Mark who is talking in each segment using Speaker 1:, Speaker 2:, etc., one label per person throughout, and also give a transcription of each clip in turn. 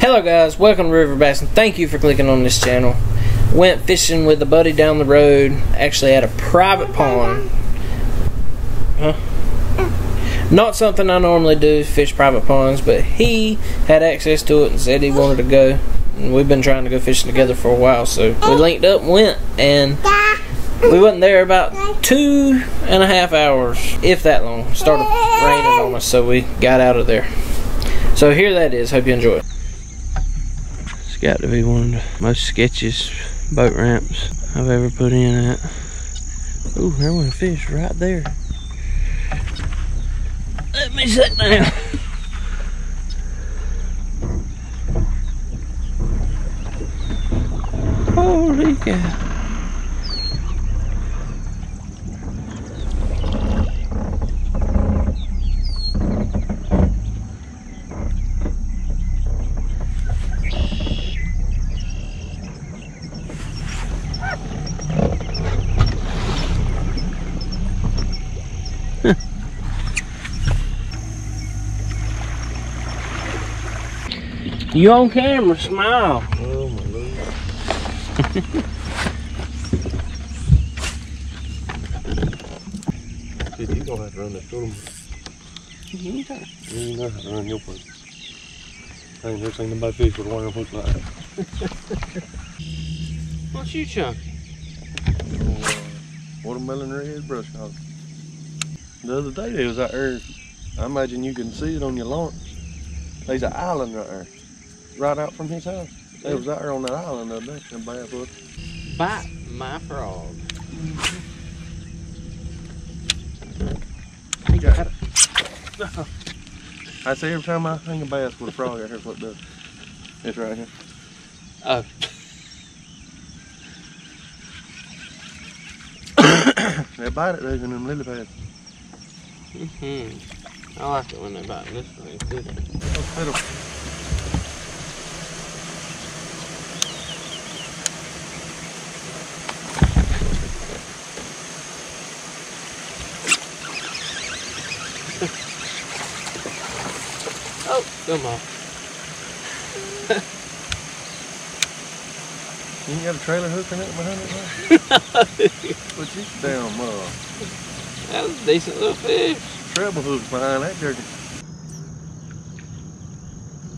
Speaker 1: Hello guys, welcome to RiverBassin thank you for clicking on this channel. Went fishing with a buddy down the road, actually at a private pond. Huh? Not something I normally do, fish private ponds, but he had access to it and said he wanted to go. And we've been trying to go fishing together for a while, so we linked up and went and we wasn't there about two and a half hours, if that long. Started raining on us, so we got out of there. So here that is. Hope you enjoy. Got to be one of the most sketchiest boat ramps I've ever put in at. Ooh, there went a fish right there. Let me sit down. Holy cow. You on camera, smile.
Speaker 2: Oh my lord. Shit, you gonna have to run that totem. You ain't know how to run your boat. I ain't never seen nobody fish with a worm hook like that.
Speaker 1: What's you chunk?
Speaker 2: Uh, watermelon red brush hog. The other day they was out there. I imagine you can see it on your launch. There's an island right there. Right out from his house. They was out there on that island the other day in Basswood.
Speaker 1: Bite my frog.
Speaker 2: He got it. I say every time I hang a bass with a frog out here, what it does. It's right here.
Speaker 1: Oh.
Speaker 2: They bite it, those in them lily pads.
Speaker 1: hmm I like it when they bite this way, too.
Speaker 2: Oh, little.
Speaker 1: Oh, come on.
Speaker 2: You ain't got a trailer hook or nothing behind it, man? Put you down, uh,
Speaker 1: That was a decent little fish.
Speaker 2: treble hook behind that jerky.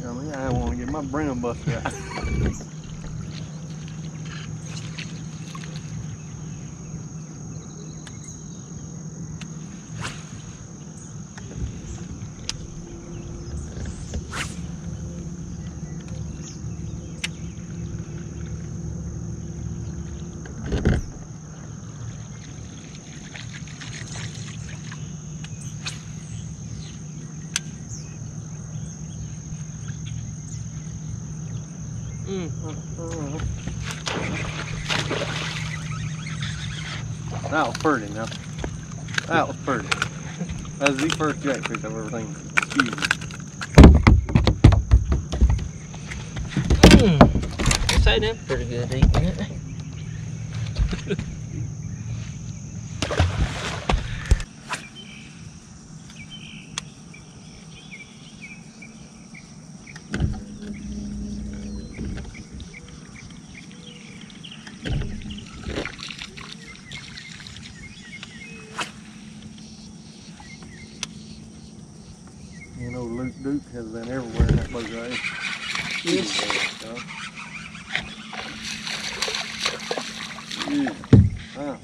Speaker 2: I mean, I want to get my brim busted out.
Speaker 1: Mm.
Speaker 2: That was pretty now. That was pretty. That's the first jackfish I've ever seen. Huge.
Speaker 1: Mm. Say them pretty good eating it.
Speaker 2: You know, Luke Duke has been everywhere in that boat right here.
Speaker 1: Yes.
Speaker 2: Yeah.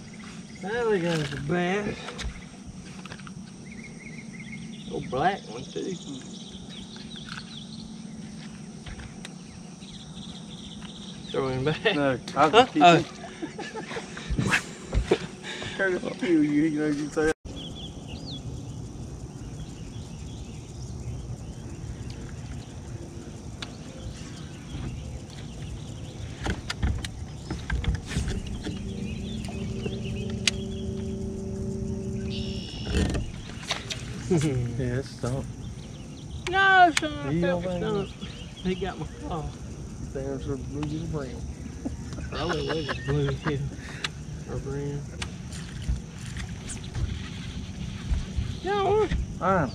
Speaker 1: Now we got a bass. Oh, black one too. Throw him back.
Speaker 2: No, I was
Speaker 1: Huh?
Speaker 2: just
Speaker 1: Oh.
Speaker 2: Curtis will kill you. He knows you say Yeah, it's stunk.
Speaker 1: no, son,
Speaker 2: He
Speaker 1: I
Speaker 2: don't
Speaker 1: felt
Speaker 2: think-
Speaker 1: stump. He got my claw.
Speaker 2: There's a blue as a brown.
Speaker 1: Probably was a blue too. Or brown. No,
Speaker 2: Finally.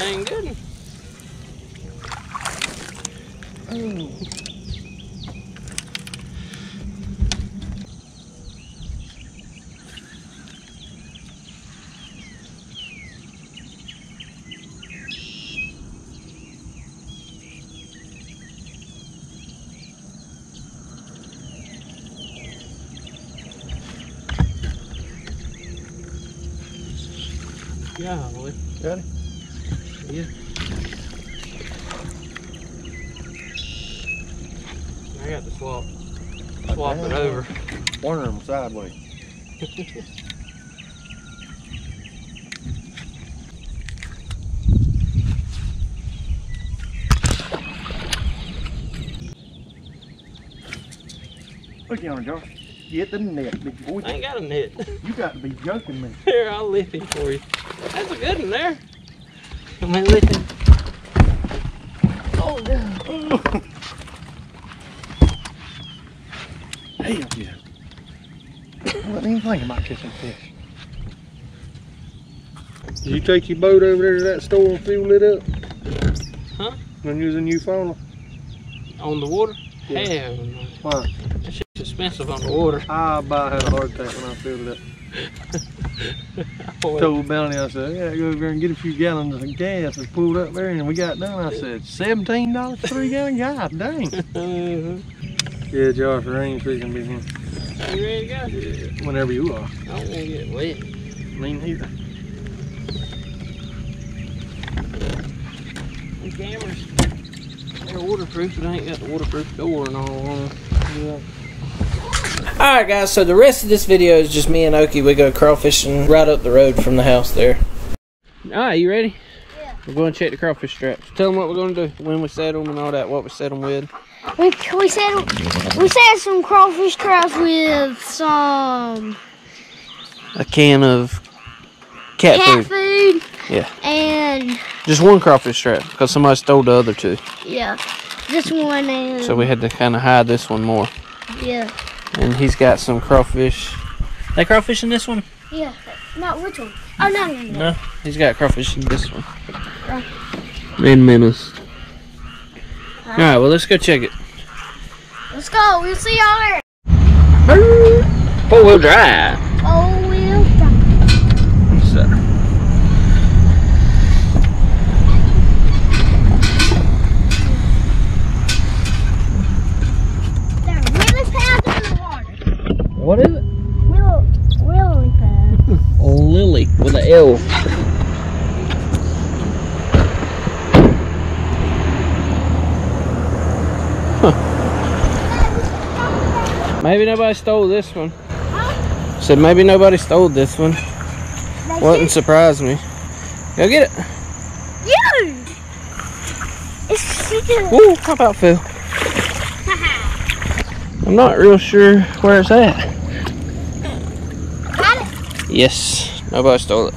Speaker 1: ain't good. Golly.
Speaker 2: Got it?
Speaker 1: Yeah. I got the swap. Swap it over.
Speaker 2: One of them sideways. Look on Josh. Get the net, big boy.
Speaker 1: I ain't got a net.
Speaker 2: You got to be joking me.
Speaker 1: Here, I'll lift him for you. That's a good one there. Come here, lift him. Oh, no.
Speaker 2: Hell yeah. I wasn't even thinking about catching fish. Did you take your boat over there to that store and fuel it up?
Speaker 1: Huh?
Speaker 2: When you was in Eufaula?
Speaker 1: On the water?
Speaker 2: Yeah.
Speaker 1: Hell no.
Speaker 2: Why?
Speaker 1: Expensive on the water.
Speaker 2: I about had a heart attack when I filled it up. Told Melanie, I said, yeah, go over there and get a few gallons of gas and pulled up there and we got done. I said, $17 for three gallon God dang. Yeah, Josh, rain's fixing to be here.
Speaker 1: You ready to go?
Speaker 2: Whenever you are.
Speaker 1: I don't want to get wet.
Speaker 2: Me neither.
Speaker 1: The cameras, they're waterproof, but I ain't got the waterproof door and all on them.
Speaker 2: Yeah.
Speaker 1: Alright guys, so the rest of this video is just me and Oki. We go crawfishing right up the road from the house there. Alright, you ready?
Speaker 3: Yeah.
Speaker 1: We're going to check the crawfish traps. Tell them what we're going to do, when we set them and all that, what we set them with.
Speaker 3: We we said we said some crawfish traps with some
Speaker 1: A can of cat, food.
Speaker 3: cat
Speaker 1: food.
Speaker 3: food.
Speaker 1: Yeah.
Speaker 3: And
Speaker 1: Just one crawfish trap because somebody stole the other two.
Speaker 3: yeah, this one and
Speaker 1: So we had to kind of hide this one more.
Speaker 3: yeah,
Speaker 1: And he's got some crawfish. They crawfish in this one?
Speaker 3: yeah. No, which one? Oh no, no, no.
Speaker 1: No, he's got crawfish in this one.
Speaker 3: Right.
Speaker 1: And minnows. Alright, well, let's go check it.
Speaker 3: Let's go. We'll see y'all there.
Speaker 1: Four wheel drive.
Speaker 3: Oh, we'll drive.
Speaker 1: So,
Speaker 3: They're really fast in the water.
Speaker 1: What is it?
Speaker 3: Real, really fast.
Speaker 1: Lily with an L. Maybe nobody stole this one. Said maybe nobody stole this one. Wouldn't
Speaker 3: it.
Speaker 1: surprise me. Go get it.
Speaker 3: You. It's secret.
Speaker 1: Woo, how about Phil? I'm not real sure where it's at. Yes, nobody stole it.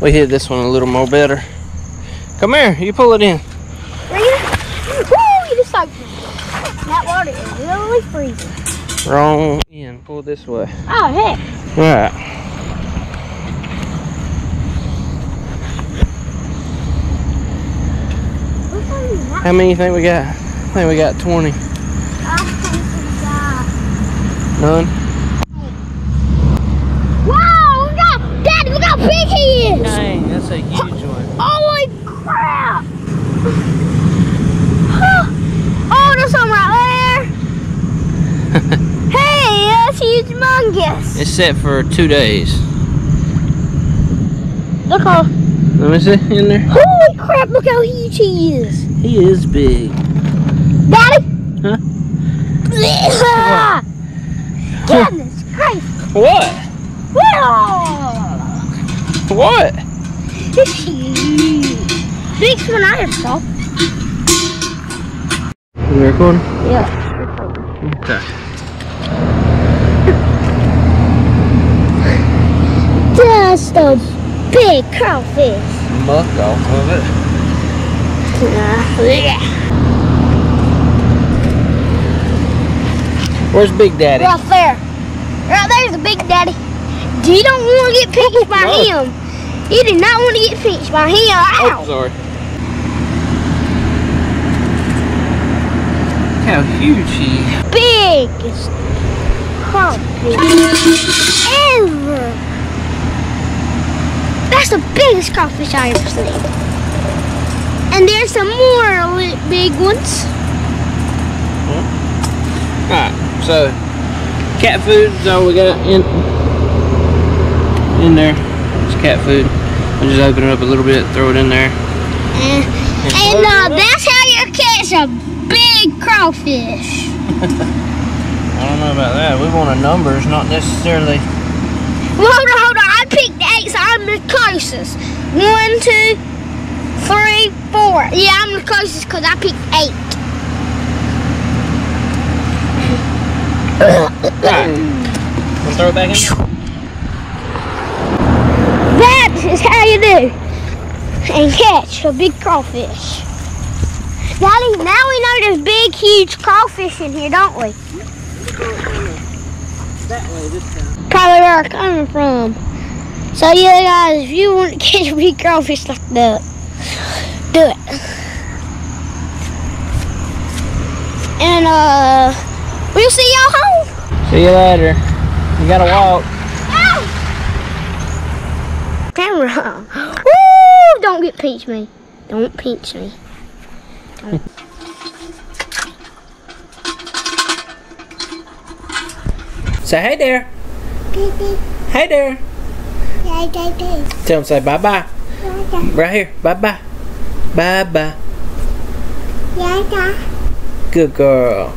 Speaker 1: We hit this one a little more better. Come here, you pull it in.
Speaker 3: You? Woo! You just like that water is really freezing.
Speaker 1: Wrong end. Pull this way.
Speaker 3: Oh heck.
Speaker 1: Alright.
Speaker 3: Which one is that?
Speaker 1: How many you think we got? I think we got 20.
Speaker 3: I think it's, uh,
Speaker 1: None?
Speaker 3: Wow! We got, Daddy, look how big he is!
Speaker 1: Dang, that's a huge one.
Speaker 3: Holy crap! oh, there's some right there! hey, that's huge humongous!
Speaker 1: It's set for two days.
Speaker 3: Look how,
Speaker 1: Let me see in there.
Speaker 3: holy crap, look how huge he is!
Speaker 1: He is big.
Speaker 3: Daddy?
Speaker 1: Huh?
Speaker 3: Goodness Christ!
Speaker 1: What?
Speaker 3: Whoa!
Speaker 1: What?
Speaker 3: It's huge! Biggest one I ever saw.
Speaker 1: You recording?
Speaker 3: Yeah.
Speaker 1: Okay.
Speaker 3: Just a big crawfish.
Speaker 1: Muck off of it.
Speaker 3: Uh, yeah.
Speaker 1: Where's Big Daddy?
Speaker 3: Right there. Right there's the big daddy. Do you don't want to get pinched by
Speaker 1: No.
Speaker 3: him. You do not want to get pinched by him.
Speaker 1: Oh,
Speaker 3: Ow.
Speaker 1: sorry. how huge he is.
Speaker 3: Biggest crawfish ever. That's the biggest crawfish I ever seen. And there's some more big ones.
Speaker 1: Alright, so cat food is all we got in in there. It's cat food. I'll just open it up a little bit, throw it in there.
Speaker 3: And, and uh, that's how you catch a big crawfish.
Speaker 1: I don't know about that. We want a numbers, not necessarily.
Speaker 3: Well, hold on, hold on. I picked eight, so I'm the closest. One, two, three, four. Yeah, I'm the closest because I picked eight.
Speaker 1: Alright. Wanna throw it back in?
Speaker 3: That is how you do and catch a big crawfish. Daddy, now we know there's big, huge crawfish in here, don't we?
Speaker 1: That way this.
Speaker 3: Probably where we're coming from. So yeah, guys, if you want to catch a big crawfish like that, do it. And uh, we'll see y'all home.
Speaker 1: See you later. You gotta walk.
Speaker 3: Camera. Woo! Don't get pinch me. Don't pinch me.
Speaker 1: Say hey there. Hey there. Tell him say bye bye. Right here. Bye bye. Bye bye. Good girl.